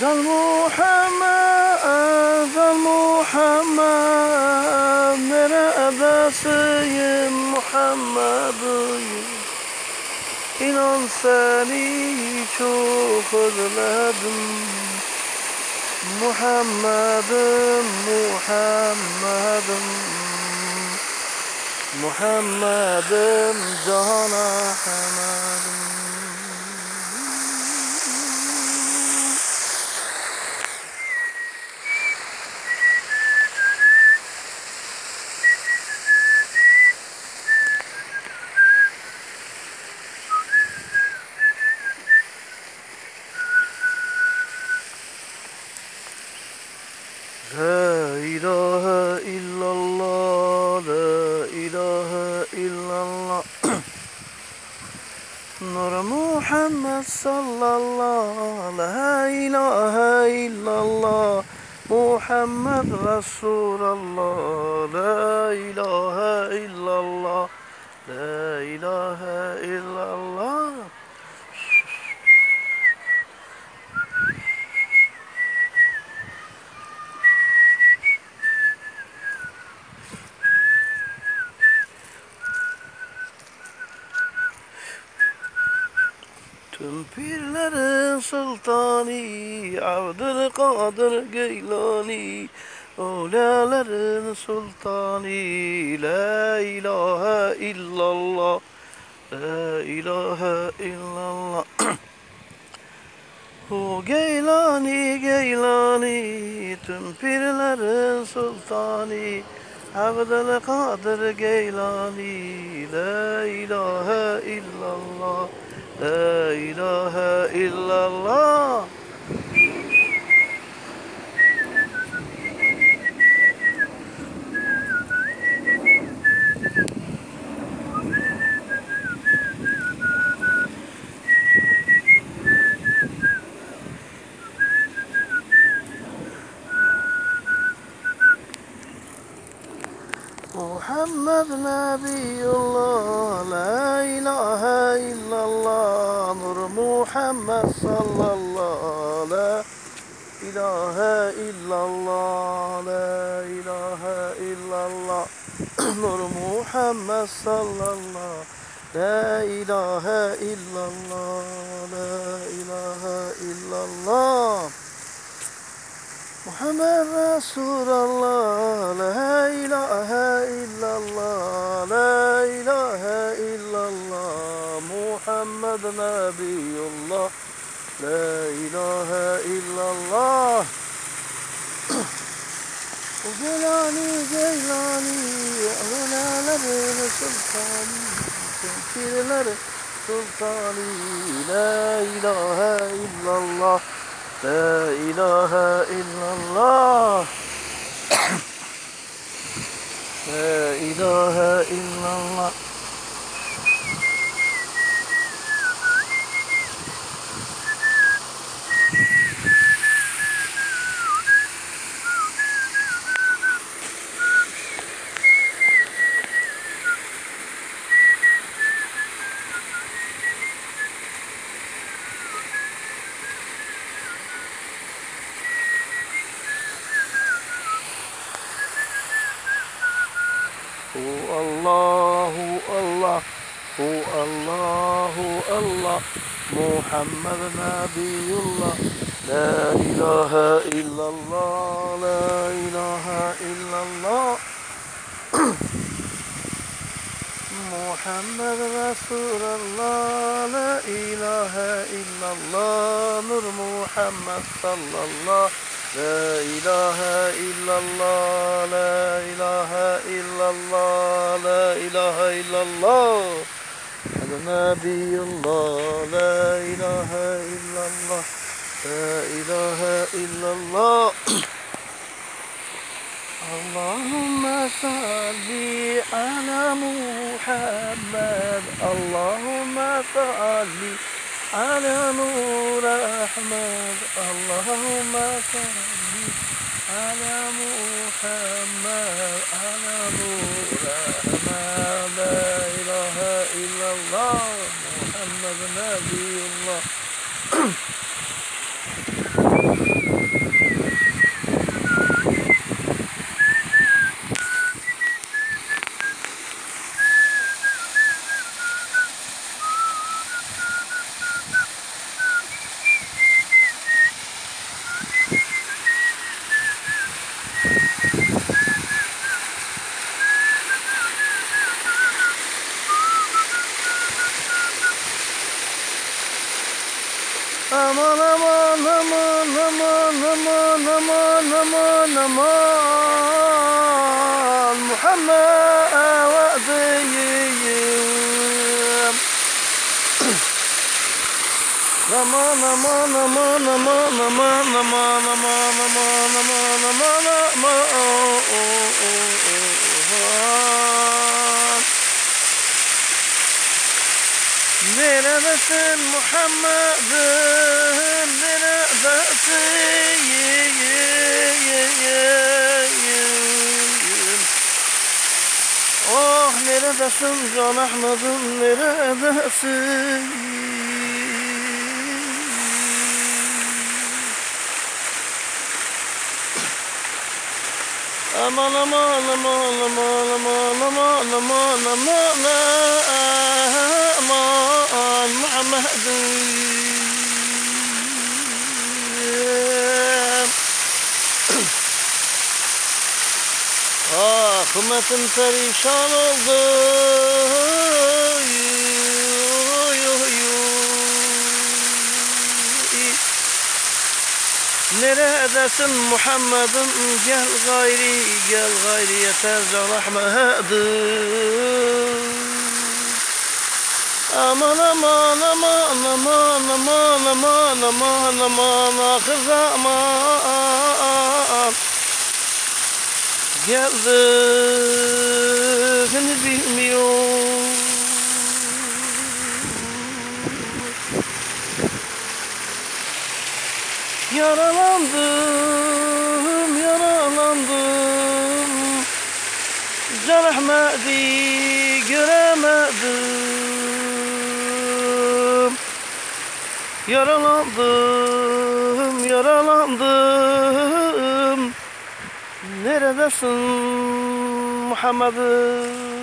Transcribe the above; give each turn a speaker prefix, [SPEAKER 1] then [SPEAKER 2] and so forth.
[SPEAKER 1] ظلموا محمد ظلموا محمد من أبا سيد محمد. إن أنساني شو خذ لدن محمد محمد محمد جهنا حمد نور محمد صلى الله لا إله إلا الله محمد رسول الله لا إله إلا الله لا إله إلا الله Tüm pirlerin sultanı Abdülkadir Geylani Ulelerin sultanı La ilahe illallah La ilahe illallah. O Geylani Geylani Tüm pirlerin sultanı Abdülkadir Geylani. La ilahe illallah La ilahe illallah محمد نبي الله لا إله إلا الله نور محمد صلى الله لا إله إلا الله لا إله إلا الله نور محمد صلى الله لا إله إلا الله لا إله إلا الله. محمد رسول الله لا إله إلا الله لا إله إلا الله محمد نبي الله لا إله إلا الله. وجيلاني جيلاني أنا لبن سلطاني تنكر لبن سلطاني. لا إله إلا الله لا إله إلا الله. لا إله إلا الله. هو الله الله هو الله الله. محمد نبي الله لا إله إلا الله لا إله إلا الله. محمد رسول الله لا إله إلا الله. نور محمد صلى الله. لا إله إلا الله لا إله الله لا إله إلا الله. هذا نبي الله لا إله إلا الله لا إله إلا الله. اللهم صل على محمد. اللهم صل على نور أحمد اللهم صل على محمد على نور Aman aman aman aman aman aman aman aman aman aman aman. Neredesin Muhammed'im? Neredesin? Oh neredesin Can Ahmet'im? Neredesin Ah ümmetim perişan oldu Yuh, Neredesin Muhammed'im? Gel gayri gel gayri yeter can Ahmet'im Aman aman aman aman aman aman aman aman ahir zaman. Geldiğini bilmiyor Yaralandım, yaralandım. Ahmet'i göremedim. Yaralandım, yaralandım. Neredesin Muhammed'im